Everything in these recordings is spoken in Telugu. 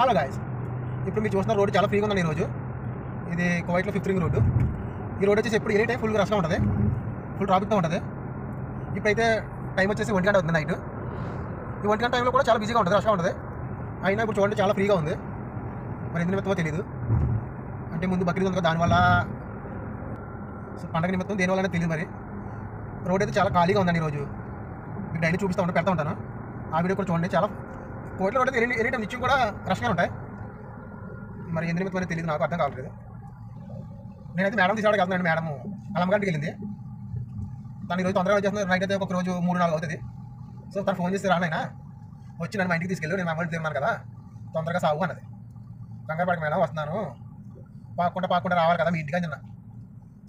హలో గాయస్ ఇప్పుడు మీరు చూస్తున్న రోడ్డు చాలా ఫ్రీగా ఉందండి ఈరోజు. ఇది కువైట్లో ఫిఫ్త్ రింగ్ రోడ్డు. ఈ రోడ్ వచ్చేసి ఎప్పుడు ఎనీ టైం ఫుల్ రష్గా ఉంటుంది. ఫుల్ ట్రాఫిక్తో ఉంటుంది. ఇప్పుడైతే టైం వచ్చేసి ఒంటి గంట అవుతుంది నైట్ ఈ ఒంటి గంట టైంలో కూడా చాలా బిజీగా ఉంటుంది రష్గా ఉంటుంది. అయినా ఇప్పుడు చూడండి చాలా ఫ్రీగా ఉంది. మరి ఎందుకు నిమిత్తమో తెలియదు అంటే ముందు బక్రీద్ ఉంది కదా దానివల్ల సో పండగ నిమిత్తం దేనివల్ల తెలియదు మరి. రోడ్ అయితే చాలా ఖాళీగా ఉందండి ఈరోజు. మీకు డైలీ చూపిస్తూ ఉంటాను పెడతా ఉంటాను. ఆ వీడియో కూడా చూడండి చాలా కోర్టులో రోడ్ అయితే ఎనీ ఎనీ టైం నిత్యం కూడా రష్గా ఉంటాయి. మరి ఎందుకు నిమిత్తం అనేది తెలియదు? నాకు అర్థం కావట్లేదు. నేనైతే మేడం తీసాడు వెళ్తున్నాను మేడం. అలంగారికి వెళ్ళింది. తను ఈరోజు తొందరగా వచ్చేస్తుంది. నైట్ అయితే ఒక రోజు మూడు నాలుగు అవుతుంది. సో తను ఫోన్ చేస్తే రానైనా వచ్చి నన్ను మా ఇంటికి తీసుకెళ్ళి నేను అమ్మడి తిన్నాను కదా. తొందరగా సాగు అన్నది. కంగారు పడక మేడం వస్తున్నాను. పాకుండా పాకుండా రావాలి కదా మీ ఇంటికి అని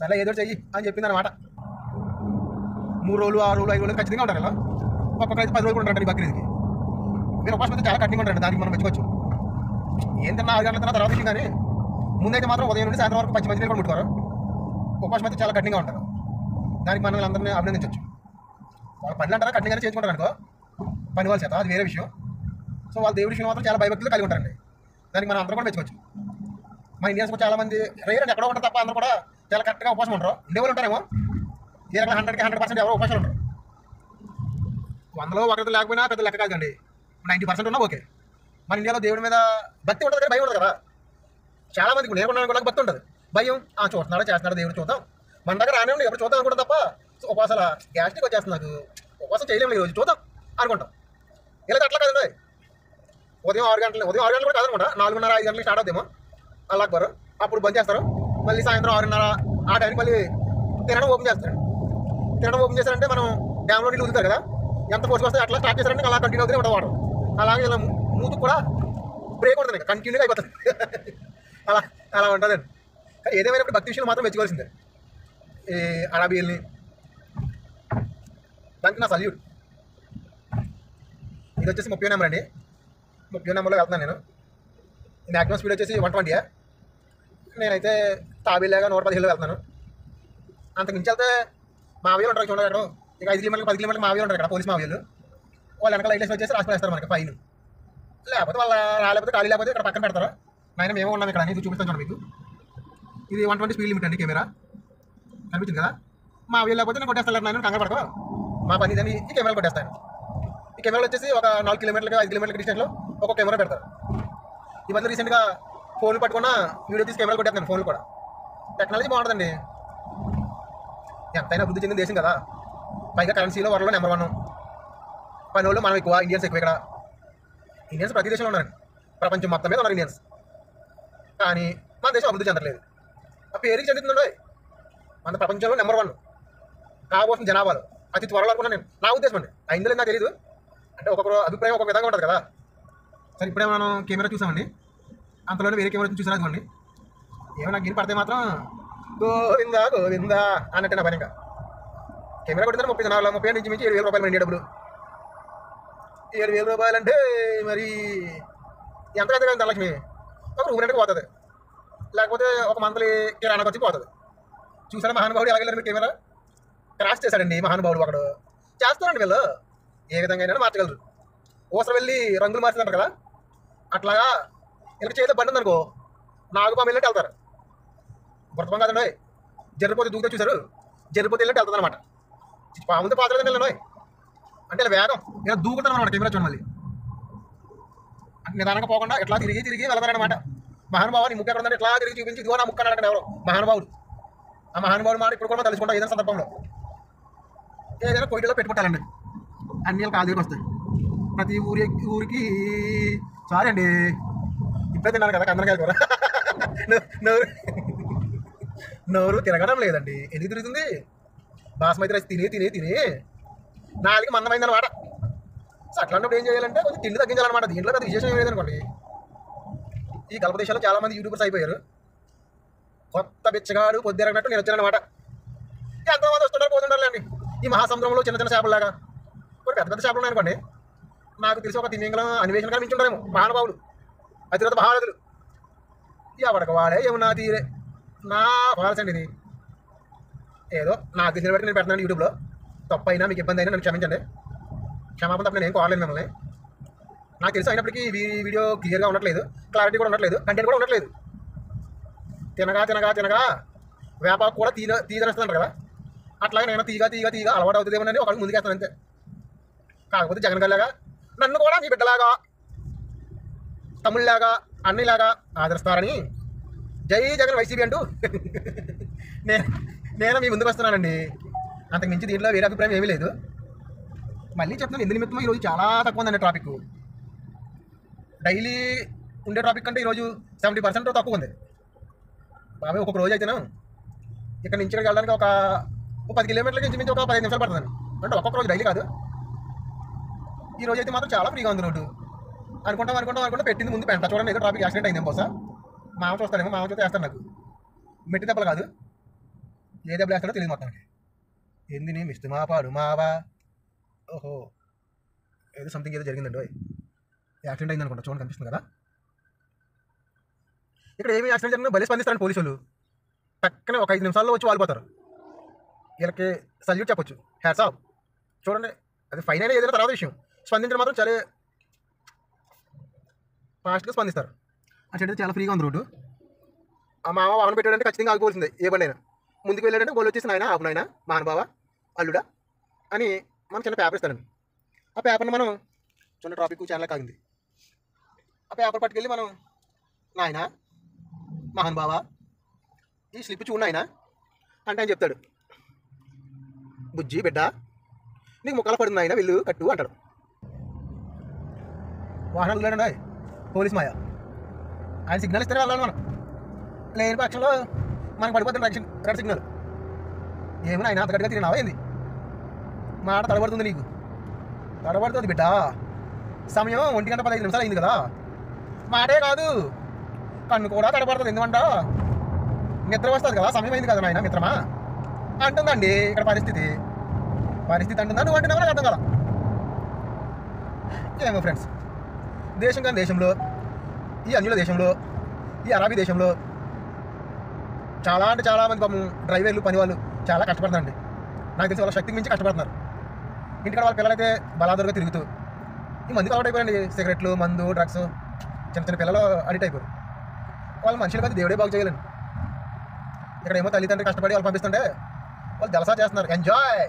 సరే ఏదో చెయ్యి అని చెప్పింది అనమాట మూడు రోజులు ఆరు రోజులు ఐదు రోజులు ఖచ్చితంగా ఉంటారు ఇలా ఒక్కొక్క పది రోజులు ఉంటారు ఈ బక్రీద్కి. మీరు ఉపాసం అయితే చాలా కఠినంగా ఉంటారండి దానికి మనం మెచ్చుకోవచ్చు. ఏం తిన్నా ఆరు గంటల తిన్నా తర్వాత విషయం కానీ ముందైతే మాత్రం ఉదయం నుండి సాయంత్రం వరకు పచ్చి మంచి కూడా ముట్టుకోరు. ఉపాసం అయితే చాలా కఠినంగా ఉంటారు. దానికి మనల్ని అందరినీ అభినందించవచ్చు వాళ్ళ పనులు అంటారా? కఠినంగానే చేసుకుంటారు అనుకో. పని వాళ్ళ చేత అది వేరే విషయం. సో వాళ్ళ దేవుడి విషయం మాత్రం చాలా భయభక్తులు కలిగి ఉంటారండి. దానికి మనం అందరం కూడా మెచ్చుకోవచ్చు. మా ఇండియన్స్ కూడా చాలా మంది రేర్ ఎక్కడో ఉంటారు తప్ప అందరూ కూడా చాలా కరెక్ట్గా ఉపవాసం ఉంటారు. ఇండియా ఉంటారేమో? ఈ రకంగా హండ్రెడ్కి హండ్రెడ్ పర్సెంట్ ఎవరో ఉపాసం ఉంటారు వందలో ఒకరితో లేకపోయినా పెద్ద లెక్క కాదండి నైంటీ పర్సెంట్ ఉన్నా ఓకే. మన ఇండియాలో దేవుడి మీద భక్తి ఉంటుంది కానీ భయం ఉండదు కదా. చాలా మందికి నేను కూడా కూడా భక్తి ఉంటుంది. భయం ఆ చూస్తున్నాడు చేస్తున్నాడు దేవుడు చూద్దాం. మన దగ్గర రానే ఉండి ఎప్పుడు చూద్దాం అనుకుంటాం తప్ప ఉపవాసాల గ్యాస్ట్రిక్ వచ్చేస్తుంది నాకు. ఉపవాసం చేయలేము ఈరోజు చూద్దాం అనుకుంటాం. ఇలా అట్లా కదండి ఉదయం ఆరు గంటలు ఉదయం ఆరు గంటలు కూడా కదనుకుంటా నాలుగున్నర ఐదు గంటలకు స్టార్ట్ అవుతామో అలా అక్బరు అప్పుడు బంద్ చేస్తారు. మళ్ళీ సాయంత్రం ఆరున్నర ఆ టైంకి మళ్ళీ తినడం ఓపెన్ చేస్తారు. తినడం ఓపెన్ చేశారంటే మనం డ్యామ్లో నీళ్ళు వదులుతారు కదా. ఎంత ఫోర్స్ వస్తే అట్లా స్టార్ట్ చేశారంటే అలా కంటిన్యూ అవుతుంది ఉంటుంది వాడు అలాగే ఇలా మూతుకు కూడా బ్రేక్ ఉంటుంది కంటిన్యూగా అయిపోతుంది. అలా అలా ఉంటుంది. కానీ ఏదేమైనా భక్తి విషయంలో మాత్రం మెచ్చుకోవాల్సిందే. ఈ అరాబియల్ని దానికి నా సల్యూట్. ఇది వచ్చేసి ముప్పై నెంబర్ అండి. ముప్పై నెంబర్లో వెళ్తున్నాను నేను. మ్యాక్సిమం స్పీడ్ వచ్చేసి వన్ ట్వంటీయా? నేనైతే తాబేలాగా నూట పదిహేను వెళ్తున్నాను. అంతకు మించి వెళ్తే మావయ్యలు ఉంటారు చూడండి అక్కడ. ఇక ఐదు కిలోమీటర్లు పది కిలోమీటర్లు మావయ్యలు ఉంటారు ఇక్కడ పోలీస్ మావయ్యలు. వాళ్ళు వెనకాల లైట్ వచ్చేసి రాసి మనకి ఫైన్ లేకపోతే వాళ్ళ రాలేకపోతే ఖాళీ లేకపోతే ఇక్కడ పక్కన పెడతారు? నాయన మేము ఉన్నాం ఇక్కడ అనేది చూపిస్తాను చూడండి మీకు. ఇది వన్ ట్వంటీ స్పీడ్ లిమిట్ అండి కెమెరా. కనిపించింది కదా? మా వీళ్ళు లేకపోతే నేను కొట్టేస్తాను నాయన కంగారు పడక. మా పని ఇదని ఈ కెమెరాలు కొట్టేస్తాను. ఈ కెమెరాలు వచ్చేసి ఒక నాలుగు కిలోమీటర్లకి ఐదు కిలోమీటర్ల డిస్టెన్స్లో ఒక కెమెరా పెడతారు. ఈ మధ్య రీసెంట్గా ఫోన్లు పట్టుకున్న వీడియో తీసి కెమెరాలు కొట్టేస్తాను ఫోన్లు కూడా. టెక్నాలజీ బాగుంటుందండి. ఎంతైనా అభివృద్ధి చెందిన దేశం కదా. పైగా కరెన్సీలో వరల్డ్లో నెంబర్ వన్ పని వాళ్ళు మనం ఎక్కువ ఇండియన్స్ ఎక్కువ ఇక్కడ. ఇండియన్స్ ప్రతి దేశంలో ఉన్నారండి ప్రపంచం మొత్తం మీద ఉన్నారు ఇండియన్స్ కానీ మన దేశం అభివృద్ధి చెందట్లేదు. ఆ పేరుకి చెందుతుందండి. మన ప్రపంచంలో నెంబర్ వన్ కాబోసిన జనాభాలో. అతి త్వరలో అనుకున్నా నేను. నా ఉద్దేశం అండి. అయిందో నాకు తెలియదు అంటే ఒక్కొక్కరు అభిప్రాయం ఒక విధంగా ఉంటుంది కదా. సరే ఇప్పుడే మనం కెమెరా చూసామండి. అంతలోనే వేరే కెమెరా చూసారు అనుకోండి ఏమైనా నాకు గిరి పడితే మాత్రం గోవిందా గోవిందా అన్నట్టు నా పని ఇంకా. కెమెరా కొట్టిందని ముప్పై నాలుగు ముప్పై నుంచి మించి ఏడు వేల రూపాయలు మండి డబ్బులు. ఏడు వేల రూపాయలు అంటే మరి ఎంత పెద్ద కదా ఒక రూమ్ రెంట్కి పోతుంది. లేకపోతే ఒక మంత్లీ కిరాణాకి వచ్చి పోతుంది. చూసారా మహానుభావుడు ఎలాగెళ్ళారు మీరు కెమెరా? క్రాష్ చేశాడండి మహానుభావుడు ఒకడు. చేస్తారండి వీళ్ళు. ఏ విధంగా అయినా మార్చగలరు. ఊసర వెళ్ళి రంగులు మార్చుతారు కదా? అట్లాగా ఇలా చేతిలో బండి ఉందనుకో నాగు వెళ్ళినట్టు వెళ్తారు. గుర్తపం కాదండి జరిపోతే దూకితే చూశారు? జరిపోతే వెళ్ళినట్టు వెళ్తుంది అనమాట పాముతో పాత్ర వెళ్ళండి అంటే ఇలా వేగం. ఇలా దూకుతాను అనమాట కెమెరా చూడండి మళ్ళీ. నిదానంగా పోకుండా ఇట్లా తిరిగి తిరిగి వెళ్తారనమాట మహానుభావు నీ ముక్క ఎక్కడ ఉందంటే ఇట్లా తిరిగి చూపించి ఇదిగో నా ముక్క అన్నాడు ఎవరు మహానుభావుడు. ఆ మహానుభావుడు మాట ఇప్పుడు కూడా తలుచుకుంటాం ఏదైనా సందర్భంలో. ఏదైనా కొయ్యలో పెట్టుకుంటారండి. అన్ని వాళ్ళ కాలు వస్తాయి. ప్రతి ఊరి ఊరికి సారీ అండి. ఇప్పుడే తిన్నాను కదా కందరకాయలు కూర. నోరు నోరు తిరగడం లేదండి. ఎందుకు తిరుగుతుంది? బాస్మతి రైస్ తినే తినే తినే. నాలుగు మందమైంది అనమాట సో అట్లాంటప్పుడు ఏం చేయాలంటే కొంచెం తిండి తగ్గించాలన్నమాట. దీంట్లో పెద్ద విశేషం ఏం లేదనుకోండి. ఈ గల్ప దేశాల్లో చాలామంది యూట్యూబర్స్ అయిపోయారు. కొత్త బిచ్చగాడు పొద్దురగినట్టు నేను వచ్చానమాట ఎంతమంది వస్తుంటారు పోతుంటారులేండి. ఈ మహాసముద్రంలో చిన్న చిన్న చేపలాగా కొన్ని పెద్ద పెద్ద చేపలు ఉన్నాయనుకోండి. నాకు తెలిసి ఒక తిమింగలం అన్వేషణ కానీ మించుంటారేమో మహానుభావులు. అతిరత మహారథులు ఎవడక వాడే ఏమన్నా తీరే. నా పాలసండి ఇది. ఏదో నాకు తెలిసిన బట్టి నేను పెడతాను యూట్యూబ్లో. తప్పైనా అయినా మీకు ఇబ్బంది అయినా నన్ను క్షమించండి. క్షమాపణ తప్ప నేను ఏం కోరలేను మిమ్మల్ని. నాకు తెలుసు అయినప్పటికీ వీడియో క్లియర్గా ఉండట్లేదు క్లారిటీ కూడా ఉండట్లేదు కంటెంట్ కూడా ఉండట్లేదు. తినగా తినగా తినగా వేపాకు కూడా తీగ తీగనిస్తుందంట కదా. అట్లాగే నేను తీగ తీగ తీగ అలవాటు అవుతుందేమోనని ఒకటి ముందుకేస్తాను అంతే. కాకపోతే జగన్ గారిలాగా నన్ను కూడా మీ బిడ్డలాగా తమ్ముళ్ళలాగా అన్నయ్యలాగా ఆదరిస్తారని జై జగన్ వైసీపీ అంటూ నేను నేను మీ ముందుకు వస్తున్నానండి. అంతకు మించి దీంట్లో వేరే అభిప్రాయం ఏమీ లేదు. మళ్ళీ చెప్తున్నాను ఎందు నిమిత్తం ఈరోజు చాలా తక్కువ ఉందండి ట్రాఫిక్ డైలీ ఉండే ట్రాఫిక్ కంటే ఈరోజు సెవెంటీ పర్సెంట్ తక్కువ ఉంది. బాబాయ్ ఒక్కొక్క రోజు అయితేనా ఇక్కడ నుంచి ఇక్కడికి వెళ్ళడానికి ఒక పది కిలోమీటర్లకి ఇంచుమించు ఒక పదిహేను నిమిషాలు పడుతుంది. అంటే ఒక్కొక్క రోజు డైలీ కాదు. ఈ రోజు అయితే మాత్రం చాలా ఫ్రీగా ఉంది రోడ్డు. అనుకుంటాం అనుకుంటాం అనుకుంటా పెట్టింది ముందు పెంట చూడండి ఏదో ట్రాఫిక్ యాక్సిడెంట్ అయింది బహుశా. మామ చూస్తానేమో మామ చూస్తే వేస్తాను నాకు. మెట్టి దెబ్బలు కాదు. ఏ దెబ్బలు వేస్తాడో తెలియదు మొత్తానికి. ఏంది నేను మిస్తు మా పాడు మావా ఓహో ఏదో సంథింగ్ ఏదో జరిగిందండి యాక్సిడెంట్ అయింది అనుకుంటా చూడండి కనిపిస్తుంది కదా ఇక్కడ ఏమి యాక్సిడెంట్ జరిగినా భలే స్పందిస్తారండి పోలీసు వాళ్ళు పక్కనే ఒక ఐదు నిమిషాల్లో వచ్చి వాలిపోతారు వీళ్ళకి సల్యూట్ చెప్పొచ్చు హ్యాట్స్ ఆఫ్ చూడండి అది ఫైన్ అయినా ఏదైనా తర్వాత విషయం స్పందించడం మాత్రం చాలా ఫాస్ట్గా స్పందిస్తారు అటు చాలా ఫ్రీగా ఉంది రోడ్డు ఆ మామ వాహనం పెట్టాడంటే ఖచ్చితంగా ఆగిపోవాల్సిందే ఏ బండి అయినా ముందుకు వెళ్ళాడంటే గోల్ వచ్చేసి నాయన ఆపు నాయన మహానుభావ అల్లుడా అని మనం చిన్న పేపర్ ఇస్తారండి ఆ పేపర్ని మనం చిన్న ట్రాఫిక్ ఛానల్ కాగింది ఆ పేపర్ పట్టుకెళ్ళి మనం నాయన మహానుభావ ఈ స్లిప్ చూడు నాయన అంటే ఆయన చెప్తాడు. బుజ్జి బిడ్డ నీకు ముక్కల పడింది ఆయన వీళ్ళు కట్టు అంటాడు. వాహనాలు లేడండి పోలీస్ మాయ. ఆయన సిగ్నల్ ఇస్తే వెళ్ళాలి మనం. లేని పక్షంలో మనకు పడిపోతుంది రెడ్ సిగ్నల్ ఏమైనా ఆయన అంతగట్టిగా తిరిగినావా ఏంది? మాట తడబడుతుంది నీకు. తడబడుతుంది బిడ్డ. సమయం ఒంటి గంట పదహైదు నిమిషాలు అయింది కదా. మాటే కాదు. కన్ను కూడా తడబడుతుంది. ఎందుకంట? నిద్ర వస్తుంది కదా. సమయం అయింది కదా నాయన మిత్రమా? అంటుందండి ఇక్కడ పరిస్థితి. పరిస్థితి అంటుందా? నువ్వు అంటున్నా నాకు అర్థం కదా ఏమో ఫ్రెండ్స్. దేశం కానీ దేశంలో ఈ అన్యుల దేశంలో ఈ అరాబీ దేశంలో చాలా అంటే చాలా మంది పాపం డ్రైవర్లు పని వాళ్ళు చాలా కష్టపడుతున్నారండి నాకు తెలిసి వాళ్ళ శక్తికి మించి కష్టపడుతున్నారు. ఇంటికాడ వాళ్ళ పిల్లలైతే బలాదరుగా తిరుగుతూ ఈ మందుకు అలవాటు అయిపోయండి సిగరెట్లు మందు డ్రగ్స్ చిన్న చిన్న పిల్లలు అడిక్ట్ అయిపోయారు. వాళ్ళ మనుషులు మీద దేవుడే బాగు చేయాలండి ఇక్కడ ఏమో తల్లిదండ్రులు కష్టపడి వాళ్ళు పంపిస్తుంటే వాళ్ళు జలసా చేస్తున్నారు. ఎంజాయ్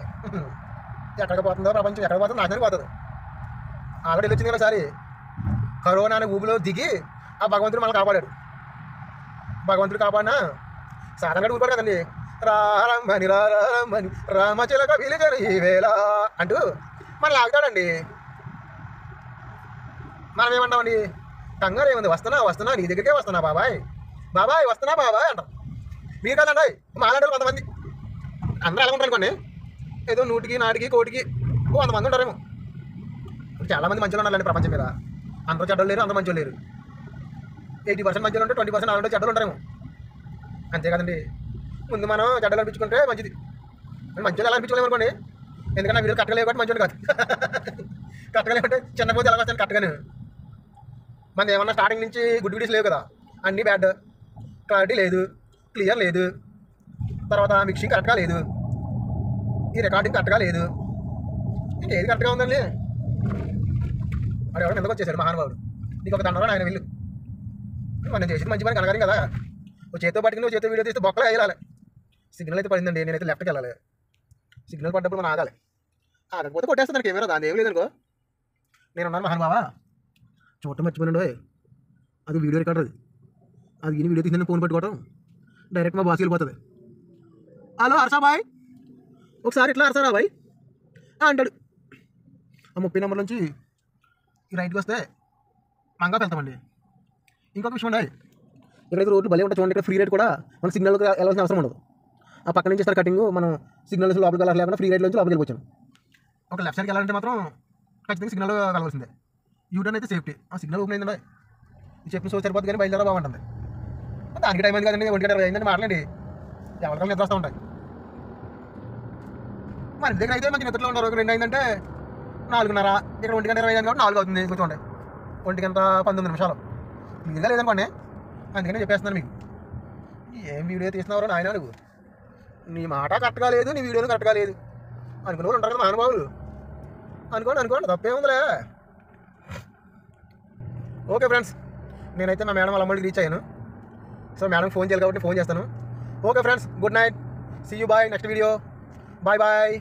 ఎక్కడికి పోతుందో ప్రపంచం ఎక్కడ పోతుందో నాకనే పోతుంది. ఆల్రెడీ వెళ్ళి వచ్చింది కదా సారి కరోనా అనే ఊబిలో దిగి ఆ భగవంతుడు మనల్ని కాపాడాడు. భగవంతుడు కాపాడినా సాధనగా ఊరుకోడు కదండి. రారమ్మని రారమ్మని రామచిలక విలిజను ఈ వేళ. అంటూ మనం లాగుతాడండి. మనం ఏమంటామండి? కంగారు ఏముంది? వస్తున్నా వస్తున్నా నీ దగ్గరికే వస్తున్నా బాబాయ్. బాబాయ్ వస్తున్నా బాబాయ్ అంటాం మీరు కదండి మాలాంటి కొంతమంది. అందరూ ఎలా ఉంటారు అనుకోండి. ఏదో నూటికి నాటికి కోటికి ఓ ఉంటారేమో. ఇప్పుడు చాలా మంది మంచిగా ఉండాలండి ప్రపంచం మీద. అందరూ చెడ్డలు లేరు అందరూ మంచిగా లేరు. ఎయిటీ పర్సెంట్ మంచిగా ఉంటే ట్వంటీ పర్సెంట్ అలాంటి చెడ్డలు ఉంటారేమో. అంతే కదండి. ముందు మనం చెడ్డలు అనిపించుకుంటే మంచిది. మంచిగా ఎలా అనిపించుకోలేము అనుకోండి. ఎందుకంటే నా వీడియో కట్టగలేవు కాబట్టి మంచిగా కాదు. కట్టగలేమంటే చిన్నపోతే ఎలా వస్తాను కట్టగాను మనది ఏమన్నా స్టార్టింగ్ నుంచి గుడ్ వీడియోస్ లేవు కదా. అన్నీ బ్యాడ్ క్లారిటీ లేదు క్లియర్ లేదు. తర్వాత మిక్సింగ్ కరెక్ట్గా లేదు. ఈ రికార్డింగ్ కరెక్ట్గా లేదు. ఇంకా ఏది కరెక్ట్గా ఉందండి? వాడు ఎవరు ఎందుకు వచ్చేసాడు మహానుభావుడు. నీకు ఒక దండలో ఆయన వెళ్ళు. మనం చేసింది మంచి పని కనగాలి కదా. ఓ చేతితో పట్టుకుని ఓ చేతితో వీడియో తీస్తే బొక్కలు వేయాలి సిగ్నల్ అయితే పడిందండి నేనైతే లెఫ్ట్కి వెళ్ళాలి. సిగ్నల్ పడ్డప్పుడు మనం ఆగాలి. ఆగకపోతే కొట్టేస్తుంది కెమెరా దాని ఏం లేదనుకో. నేను ఉన్నాను మహానుభావా చూడటం మర్చిపోయినండు అది వీడియో రికార్డర్ అది. అది విని వీడియో తీసిన ఫోన్ పెట్టుకోవటం. డైరెక్ట్ మా బాస్కి వెళ్ళిపోతుంది. హలో అరసా బాయ్. ఒకసారి ఇట్లా హర్షా రా బాయ్. అంటాడు. ఆ ముప్పై నెంబర్ నుంచి రైట్కి వస్తే మంగా వెళ్తామండి. ఇంకొక విషయం ఉండాలి. ఇక్కడైతే రోడ్లు భలే ఉంటాయి చూడండి. ఇక్కడ ఫ్రీ రేట్ కూడా మన సిగ్నల్కి వెళ్ళాల్సిన అవసరం ఉండదు. ఆ పక్క నుంచి ఇస్తారు కటింగ్ మనం సిగ్నల్స్ లోపలికి వెళ్ళాలి లేకుండా ఫ్రీ రేట్ నుంచి లోపలికి వెళ్ళిపోయాం ఒక లెఫ్ట్ సైడ్కి వెళ్ళాలంటే మాత్రం ఖచ్చితంగా సిగ్నల్ వెళ్ళవలసిందే యూటర్న్ అయితే సేఫ్టీ ఆ సిగ్నల్ ఓపెన్ అయిందండి చెప్పిన సో సరిపోతుంది కానీ బయలుదేరా బాగుంటుంది. దానికి టైం అయింది కదండి ఒంటి గంట అయిందంటే మాట్లాడండి. ఎవరికైనా నిద్ర వస్తూ ఉంటాయి. మరి దగ్గర అయితే మంచి నిద్రలో ఉంటారు ఒక రెండు అయిందంటే నాలుగున్నర ఇక్కడ ఒంటి గంట ఇరవై ఐదు కాబట్టి నాలుగు అవుతుంది కూర్చోండి. ఒంటి గంట పంతొమ్మిది నిమిషాలు. క్లియర్గా లేదనుకోండి. అందుకనే చెప్పేస్తున్నాను మీకు. ఏం వీడియో తీసినవారో నాయన నువ్వు నీ మాట కరెక్ట్గా లేదు నీ వీడియోని కరెక్ట్గా లేదు. అనుకున్న వాళ్ళు ఉంటారు కదా మహానుభావులు. అనుకోండి అనుకోండి తప్పేముందిలే. ఓకే ఫ్రెండ్స్ నేనైతే మా మేడం వాళ్ళ అమ్మడికి రీచ్ అయ్యాను. సో మేడం ఫోన్ చేయాలి కాబట్టి ఫోన్ చేస్తాను. Okay friends good night see you bye next video bye bye